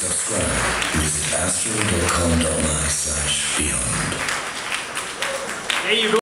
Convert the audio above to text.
subscribe. Visit astro.com.my slash beyond. There you go.